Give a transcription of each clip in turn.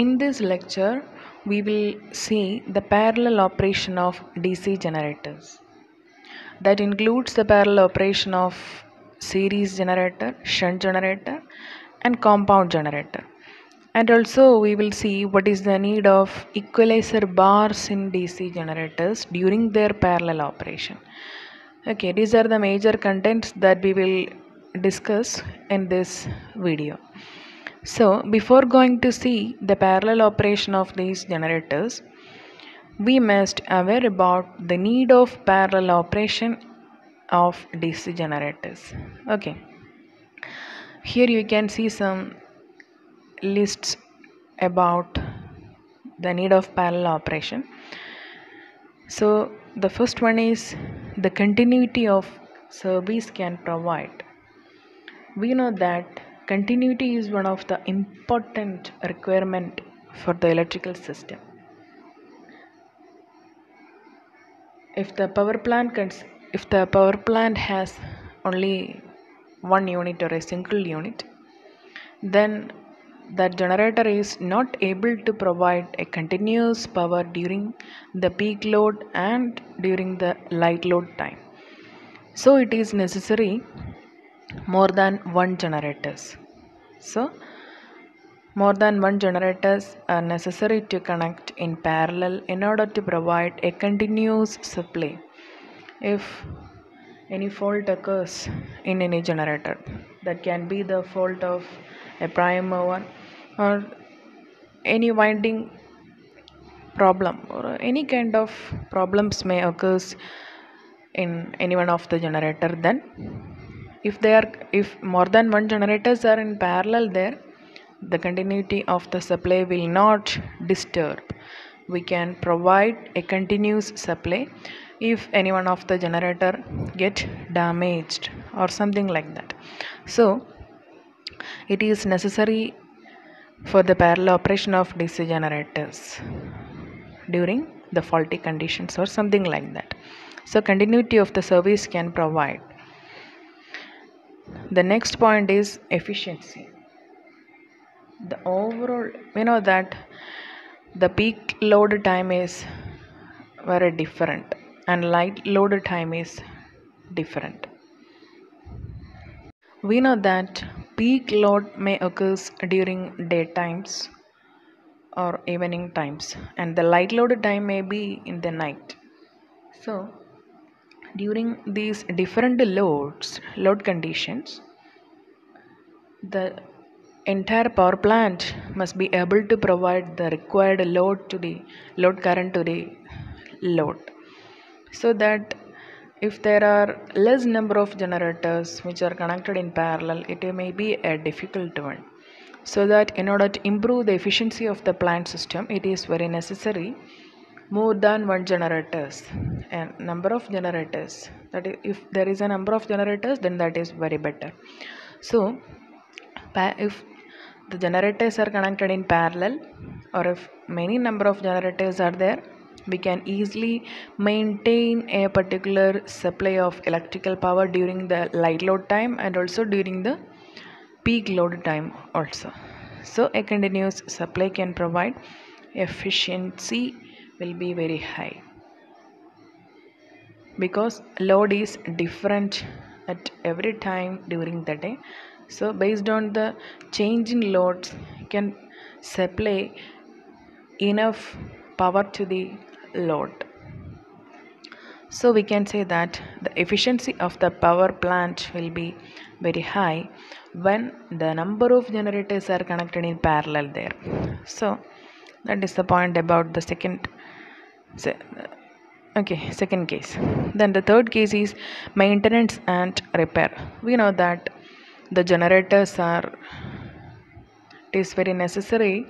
In this lecture, we will see the parallel operation of DC generators. That includes the parallel operation of series generator, shunt generator, and compound generator. And also, we will see what is the need of equalizer bars in DC generators during their parallel operation. Okay, these are the major contents that we will discuss in this video. So, before going to see the parallel operation of these generators, we must aware about the need of parallel operation of DC generators. Okay, here you can see some lists about the need of parallel operation. So, the first one is the continuity of service can provide. We know that continuity is one of the important requirement for the electrical system. If the power plant cons- if the power plant has only one unit or a single unit, then that generator is not able to provide a continuous power during the peak load and during the light load time. So it is necessary more than one generators. So more than one generators are necessary to connect in parallel in order to provide a continuous supply. If any fault occurs in any generator, that can be the fault of a prime mover or any winding problem or any kind of problems may occurs in any one of the generator then if they are if more than one generators are in parallel there the continuity of the supply will not disturb we can provide a continuous supply if any one of the generator get damaged or something like that so it is necessary for the parallel operation of DC generators during the faulty conditions or something like that. So, continuity of the service can provide. The next point is efficiency. The overall, we know that the peak load time is very different and light load time is different. We know that peak load may occurs during daytimes or evening times and the light load time may be in the night. So during these different loads load conditions the entire power plant must be able to provide the required load to the load current to the load. So that if there are less number of generators which are connected in parallel it may be a difficult one. So that in order to improve the efficiency of the plant system it is very necessary more than one generators. And number of generators. That is, if there is a number of generators then that is very better. So if the generators are connected in parallel or if many number of generators are there we can easily maintain a particular supply of electrical power during the light load time and also during the peak load time also. So a continuous supply can provide efficiency will be very high. Because load is different at every time during the day. So based on the change in loads can supply enough power to the load. So we can say that the efficiency of the power plant will be very high when the number of generators are connected in parallel there. So that is the point about the second okay second case. Then the third case is maintenance and repair. We know that the generators are it is very necessary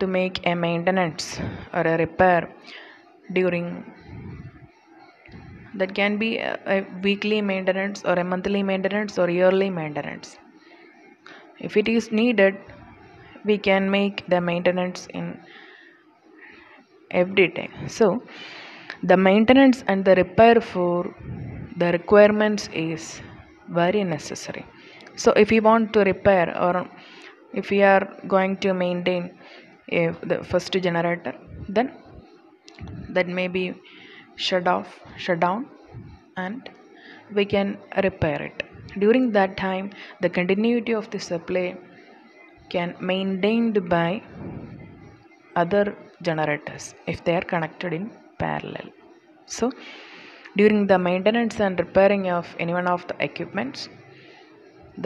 to make a maintenance or a repair during that can be a, a, weekly maintenance or a monthly maintenance or yearly maintenance. If it is needed we can make the maintenance in every day so the maintenance and the repair for the requirements is very necessary. So if we want to repair or if we are going to maintain if the first generator then that may be shut off shut down and we can repair it. During that time the continuity of the supply can maintained by other generators if they are connected in parallel. So during the maintenance and repairing of any one of the equipments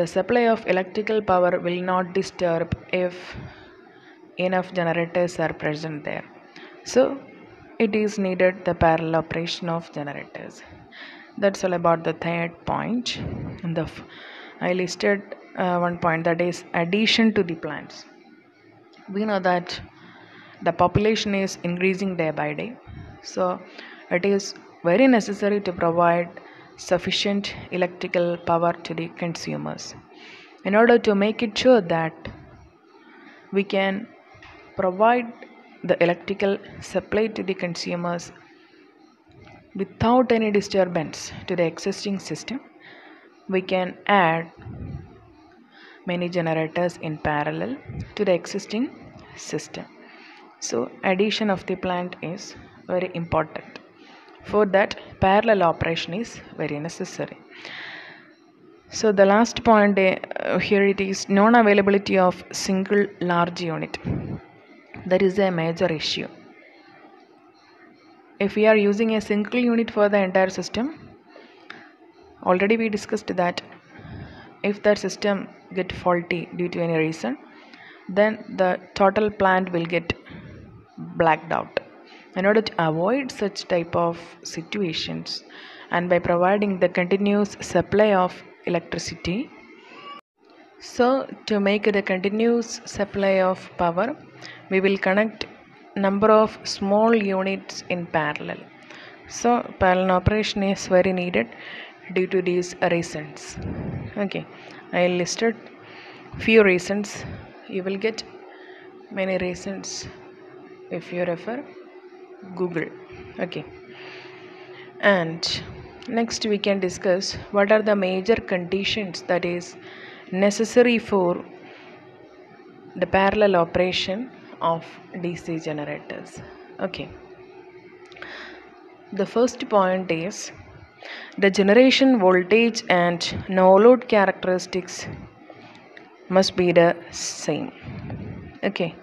the supply of electrical power will not disturb if enough generators are present there. So it is needed the parallel operation of generators. That's all about the third point. and the i listed uh, one point that is addition to the plants. We know that the population is increasing day by day. So it is very necessary to provide sufficient electrical power to the consumers. In order to make it sure that we can provide the electrical supply to the consumers without any disturbance to the existing system we can add many generators in parallel to the existing system so addition of the plant is very important. For that parallel operation is very necessary. So the last point uh, here it is non availability of single large unit. That is a major issue. If we are using a single unit for the entire system already we discussed that if that system get faulty due to any reason then the total plant will get blacked out. In order to avoid such type of situations and by providing the continuous supply of electricity so to make the continuous supply of power we will connect number of small units in parallel. So parallel operation is very needed due to these reasons. Okay i listed few reasons. You will get many reasons if you refer google. Okay. And next we can discuss what are the major conditions that is necessary for the parallel operation of dc generators. Okay. The first point is the generation voltage and no load characteristics must be the same. Okay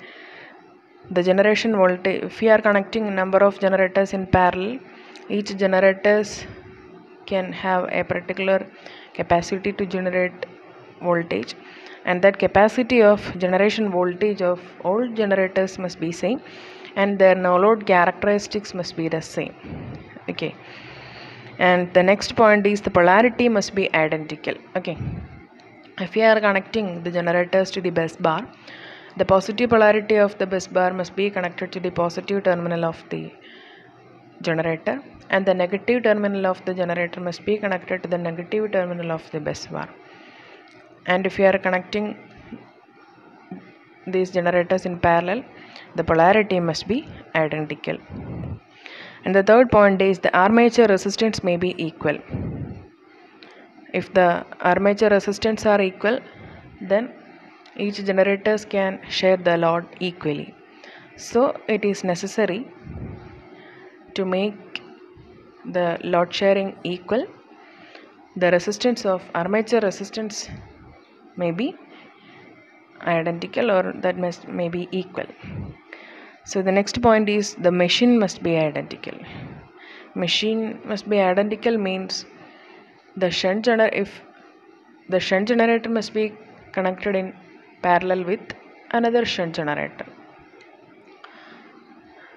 the generation voltage if we are connecting a number of generators in parallel each generators can have a particular capacity to generate voltage and that capacity of generation voltage of all generators must be same and their no load characteristics must be the same. Okay. And the next point is the polarity must be identical. Okay. If we are connecting the generators to the bus bar the positive polarity of the bus bar must be connected to the positive terminal of the generator and the negative terminal of the generator must be connected to the negative terminal of the bus bar. And if you are connecting these generators in parallel the polarity must be identical. And the third point is the armature resistance may be equal. If the armature resistance are equal then each generators can share the load equally. So it is necessary to make the load sharing equal. The resistance of armature resistance may be identical or that must may be equal. So the next point is the machine must be identical. Machine must be identical means the shunt generator if the shunt generator must be connected in parallel with another shunt generator.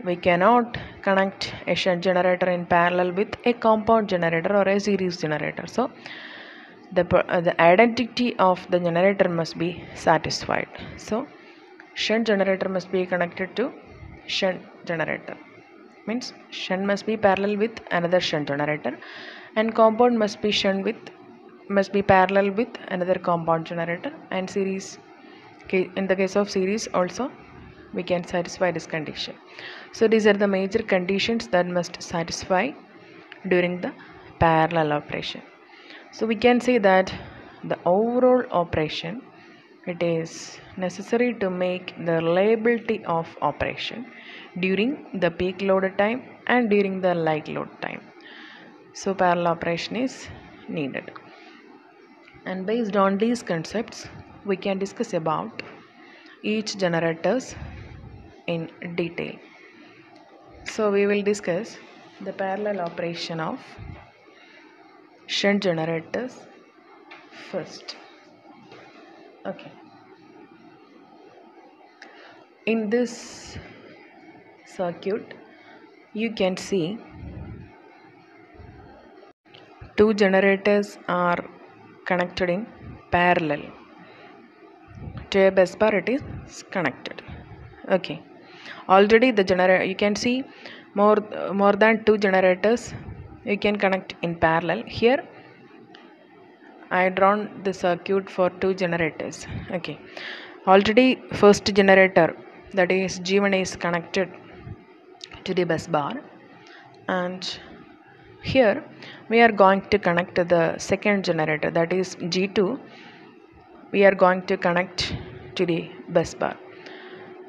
We cannot connect a shunt generator in parallel with a compound generator or a series generator. So the, uh, the identity of the generator must be satisfied. So shunt generator must be connected to shunt generator. Means shunt must be parallel with another shunt generator and compound must be shunt with must be parallel with another compound generator and series in the case of series also we can satisfy this condition. So these are the major conditions that must satisfy during the parallel operation. So we can say that the overall operation it is necessary to make the reliability of operation during the peak load time and during the light load time. So parallel operation is needed. And based on these concepts we can discuss about each generators in detail. So we will discuss the parallel operation of shunt generators first. Okay. In this circuit you can see two generators are connected in parallel to a bus bar it is connected. Okay. Already the generator you can see more more than two generators you can connect in parallel. Here I drawn the circuit for two generators. Okay. Already first generator that is G1 is connected to the bus bar. And here we are going to connect the second generator that is G2 we are going to connect to the bus bar.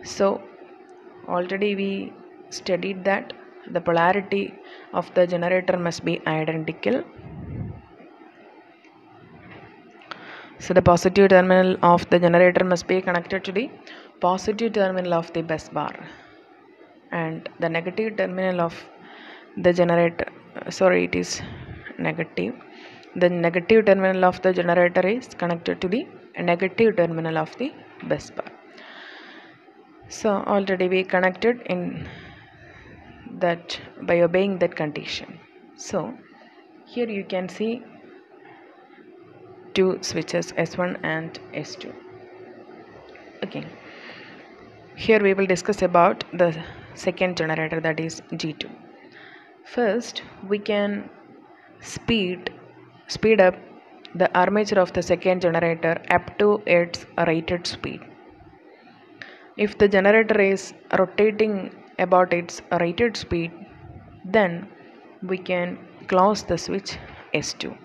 So already we studied that the polarity of the generator must be identical. So the positive terminal of the generator must be connected to the positive terminal of the bus bar. And the negative terminal of the generator sorry it is negative. The negative terminal of the generator is connected to the negative terminal of the bus bar so already we connected in that by obeying that condition. So here you can see two switches s1 and s2 okay here we will discuss about the second generator that is g2 first we can speed speed up the armature of the second generator up to its rated speed. If the generator is rotating about its rated speed then we can close the switch S2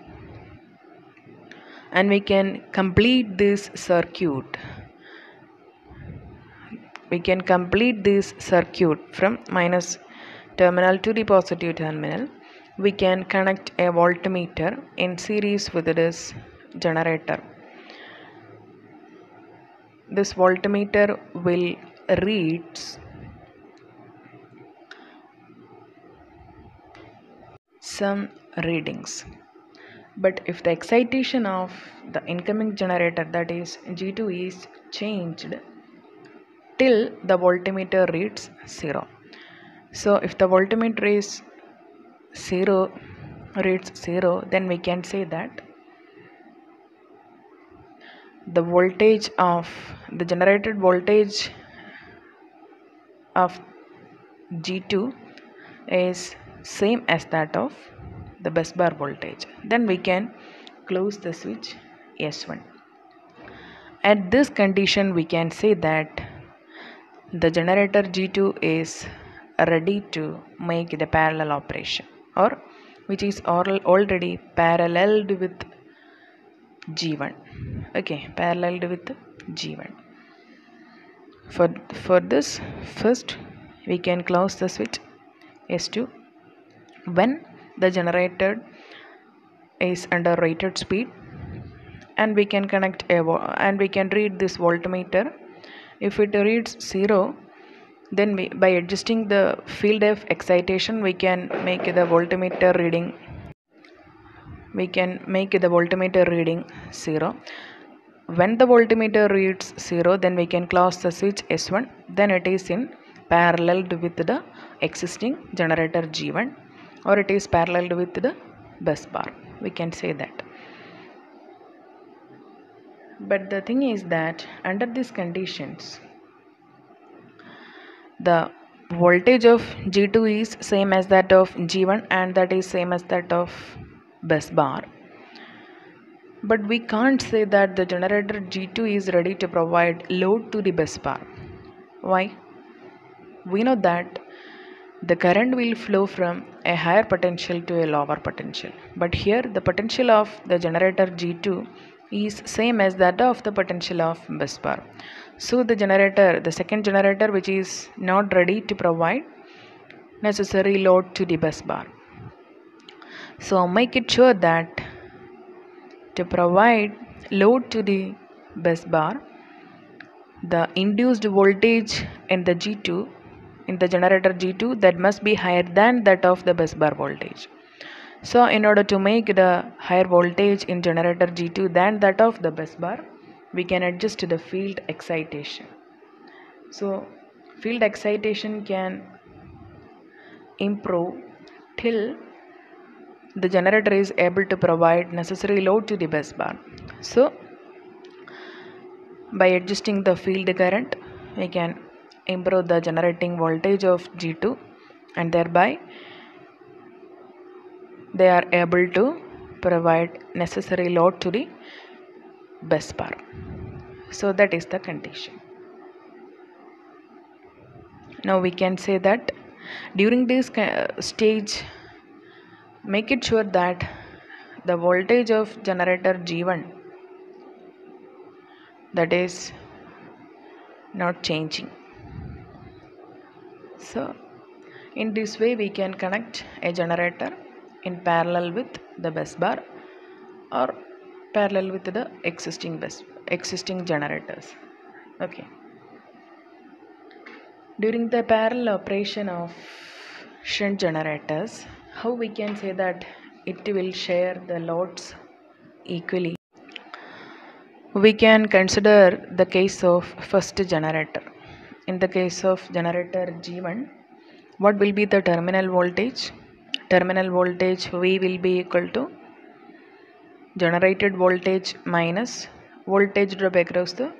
and we can complete this circuit. We can complete this circuit from minus terminal to the positive terminal we can connect a voltmeter in series with this generator. This voltmeter will reads some readings. But if the excitation of the incoming generator that is G2 is changed till the voltmeter reads 0 so if the voltmeter is 0 reads 0 then we can say that the voltage of the generated voltage of G2 is same as that of the bus bar voltage. Then we can close the switch S1 at this condition we can say that the generator G2 is ready to make the parallel operation or which is already paralleled with G1 okay paralleled with G1 for for this first we can close the switch S2 when the generator is under rated speed and we can connect a and we can read this voltmeter. If it reads 0 then we, by adjusting the field of excitation we can make the voltmeter reading. We can make the voltmeter reading 0 when the voltmeter reads 0 then we can close the switch S1 then it is in paralleled with the existing generator G1 or it is paralleled with the bus bar. We can say that. But the thing is that under these conditions the voltage of G2 is same as that of G1 and that is same as that of bus bar. But we can't say that the generator G2 is ready to provide load to the bus bar. Why? We know that the current will flow from a higher potential to a lower potential. But here the potential of the generator G2 is same as that of the potential of bus bar. So the generator, the second generator which is not ready to provide necessary load to the bus bar. So make it sure that to provide load to the bus bar, the induced voltage in the G2 in the generator G2 that must be higher than that of the bus bar voltage. So in order to make the higher voltage in generator G2 than that of the bus bar, we can adjust the field excitation. So field excitation can improve till the generator is able to provide necessary load to the bus bar. So by adjusting the field current, we can improve the generating voltage of G2 and thereby they are able to provide necessary load to the bus bar. So that is the condition. Now we can say that during this uh, stage make it sure that the voltage of generator G1 that is not changing. So in this way we can connect a generator in parallel with the bus bar or parallel with the existing bus existing generators. Okay. During the parallel operation of shunt generators how we can say that it will share the loads equally? We can consider the case of first generator. In the case of generator g1 what will be the terminal voltage? Terminal voltage V will be equal to generated voltage minus voltage drop across the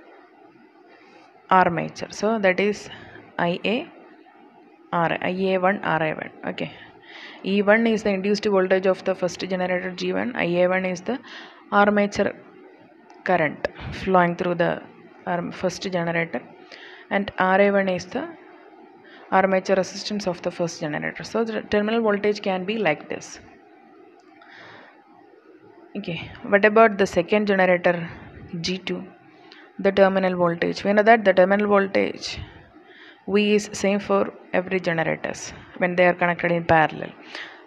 armature. So that is IA R IA1 RI1 okay. E1 is the induced voltage of the first generator G1 IA1 is the armature current flowing through the first generator. And RA1 is the armature resistance of the first generator. So the terminal voltage can be like this okay. What about the second generator g2 the terminal voltage? We know that the terminal voltage v is same for every generators when they are connected in parallel.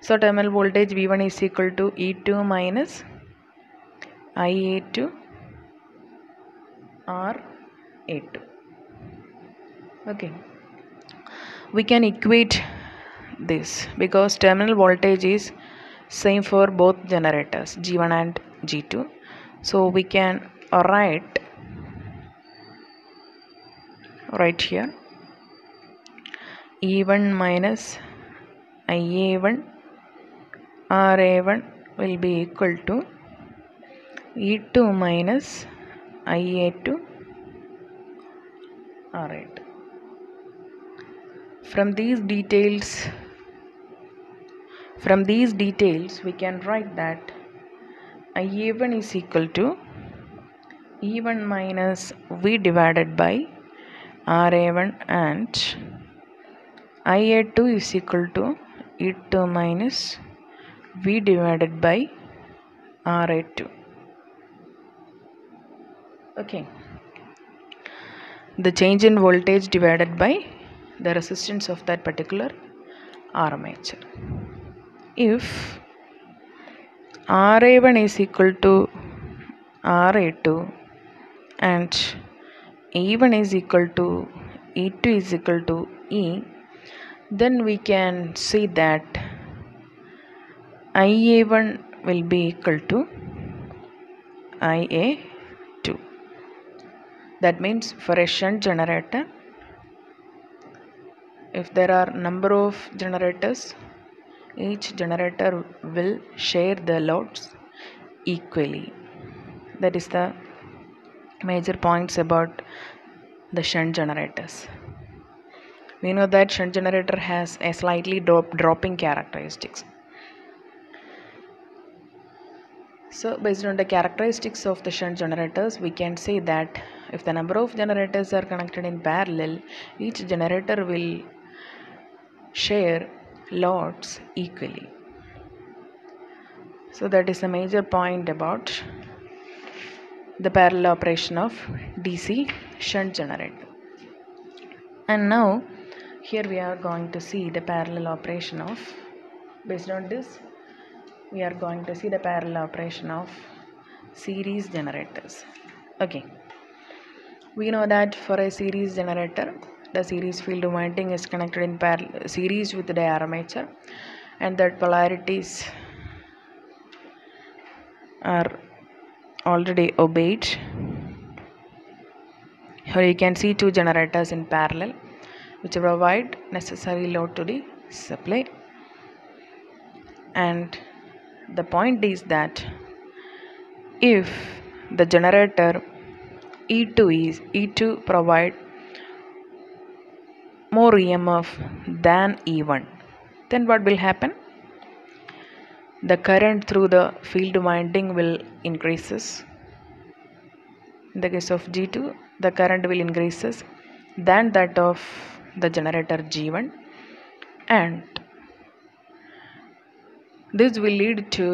So terminal voltage v1 is equal to e2 minus ia2 r a2 okay. We can equate this because terminal voltage is same for both generators G1 and G2 so we can write right here E1 minus IA1 RA1 will be equal to E2 minus IA2 R8 from these details from these details we can write that ia1 is equal to e1 minus v divided by ra1 and ia2 is equal to e2 minus v divided by ra2 okay the change in voltage divided by the resistance of that particular armature. If RA1 is equal to RA2 and E1 is equal to E2 is equal to E, then we can see that IA1 will be equal to IA2. That means for a shunt generator, if there are number of generators each generator will share the loads equally. That is the major points about the shunt generators. We know that shunt generator has a slightly drop, dropping characteristics. So based on the characteristics of the shunt generators we can say that if the number of generators are connected in parallel each generator will share lots equally. So that is a major point about the parallel operation of DC shunt generator. And now here we are going to see the parallel operation of based on this we are going to see the parallel operation of series generators. Okay. We know that for a series generator the series field winding is connected in parallel series with the armature and that polarities are already obeyed. Here you can see two generators in parallel which provide necessary load to the supply. And the point is that if the generator E2 is E2 provide more EMF than E1 then what will happen? The current through the field winding will increases. In the case of G2 the current will increases than that of the generator G1 and this will lead to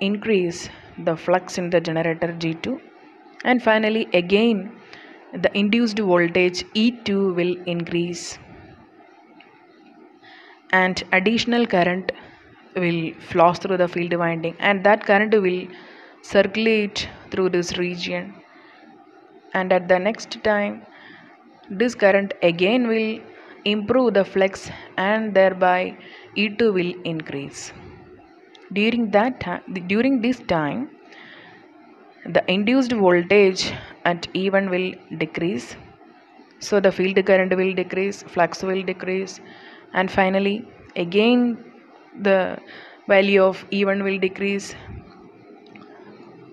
increase the flux in the generator G2 and finally again the induced voltage E2 will increase. And additional current will flow through the field winding. And that current will circulate through this region. And at the next time this current again will improve the flux and thereby E2 will increase. During that time during this time the induced voltage at E1 will decrease. So the field current will decrease flux will decrease and finally again the value of E1 will decrease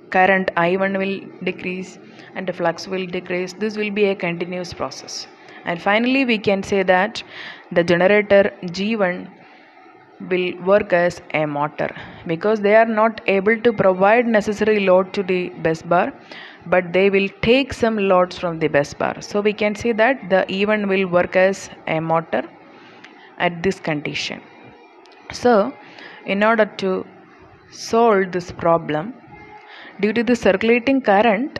current I1 will decrease and the flux will decrease. This will be a continuous process. And finally we can say that the generator G1 will work as a motor because they are not able to provide necessary load to the bus bar but they will take some loads from the bus bar. So we can say that the E1 will work as a motor at this condition. So in order to solve this problem due to the circulating current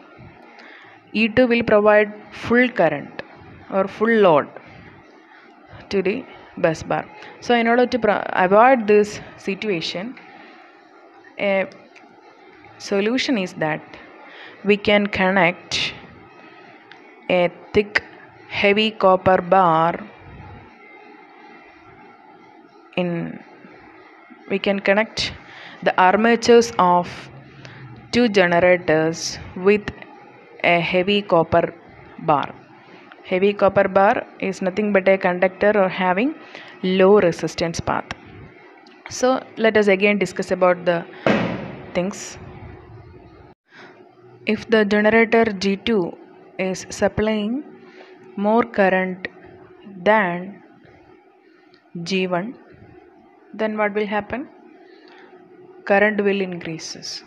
E2 will provide full current or full load to the bus bar. So in order to avoid this situation a solution is that we can connect a thick heavy copper bar in we can connect the armatures of two generators with a heavy copper bar. Heavy copper bar is nothing but a conductor or having low resistance path. So let us again discuss about the things if the generator G2 is supplying more current than G1 then what will happen? Current will increases.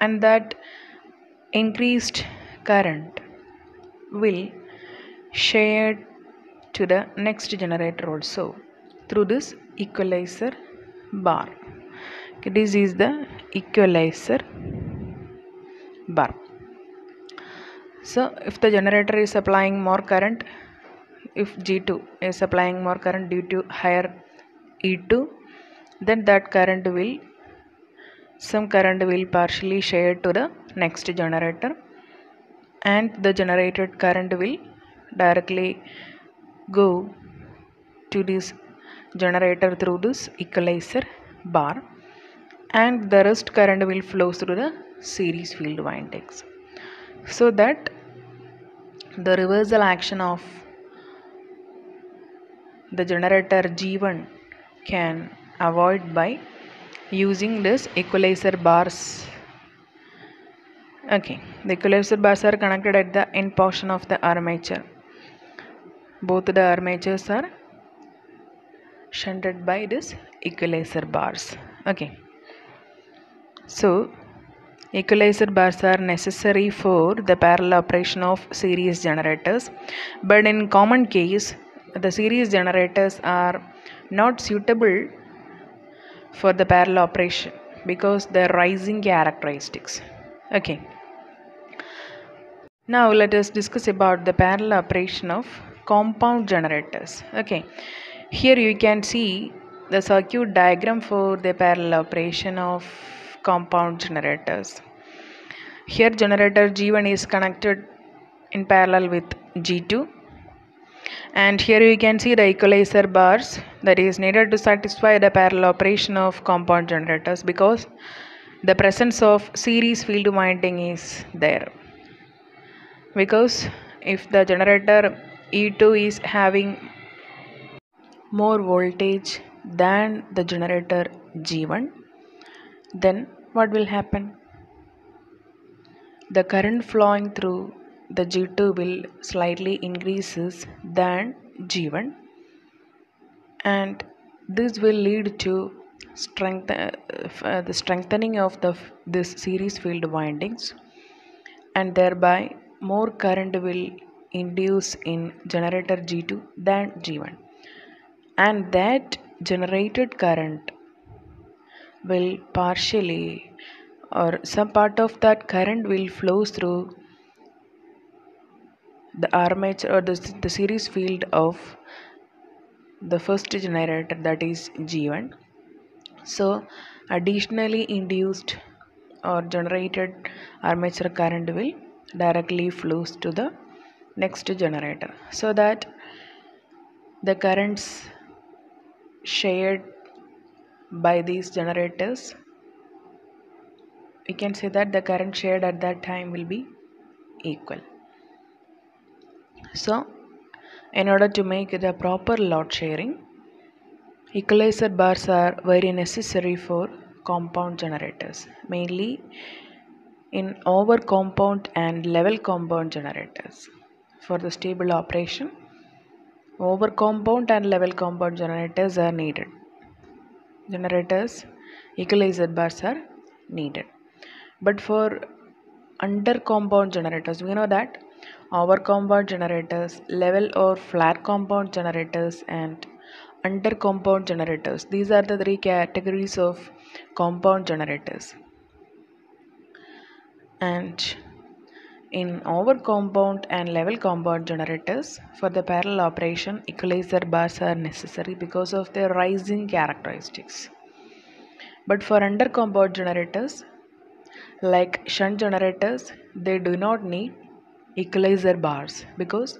And that increased current will share to the next generator also through this equalizer bar. This is the equalizer bar. So if the generator is supplying more current if G2 is supplying more current due to higher E2 then that current will some current will partially share to the next generator and the generated current will directly go to this generator through this equalizer bar and the rest current will flow through the series field windings so that the reversal action of the generator G1 can avoid by using this equalizer bars. Okay the equalizer bars are connected at the end portion of the armature. Both the armatures are shunted by this equalizer bars. Okay. So equalizer bars are necessary for the parallel operation of series generators. But in common case the series generators are not suitable for the parallel operation because their rising characteristics. Okay. Now let us discuss about the parallel operation of compound generators. Okay. Here you can see the circuit diagram for the parallel operation of compound generators. Here generator g1 is connected in parallel with g2 and here you can see the equalizer bars that is needed to satisfy the parallel operation of compound generators because the presence of series field winding is there. Because if the generator E2 is having more voltage than the generator G1 then what will happen? The current flowing through the G2 will slightly increases than G1 and this will lead to strength uh, the strengthening of the this series field windings and thereby more current will induce in generator G2 than G1 and that generated current will partially or some part of that current will flow through the armature or the, the series field of the first generator that is G1 so additionally induced or generated armature current will directly flows to the next generator. So that the currents shared by these generators. We can say that the current shared at that time will be equal. So in order to make the proper load sharing equalizer bars are very necessary for compound generators mainly in over compound and level compound generators. For the stable operation over compound and level compound generators are needed generators equalizer bars are needed. But for under compound generators we know that over compound generators level or flat compound generators and under compound generators these are the three categories of compound generators. And in over compound and level compound generators for the parallel operation equalizer bars are necessary because of their rising characteristics. But for under compound generators like shunt generators they do not need equalizer bars because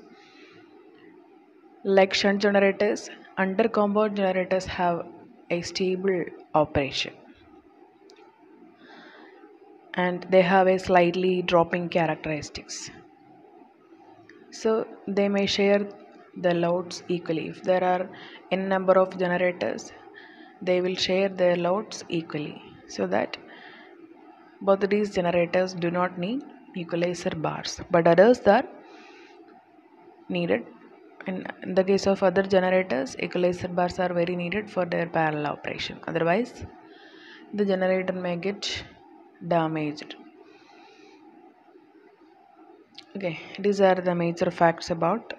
like shunt generators under compound generators have a stable operation and they have a slightly dropping characteristics. So they may share the loads equally. If there are n number of generators they will share their loads equally so that both these generators do not need equalizer bars but others are needed. In, in the case of other generators equalizer bars are very needed for their parallel operation. Otherwise the generator may get damaged. Okay these are the major facts about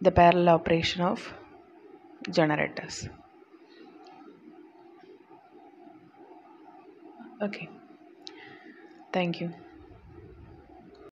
the parallel operation of generators. Okay thank you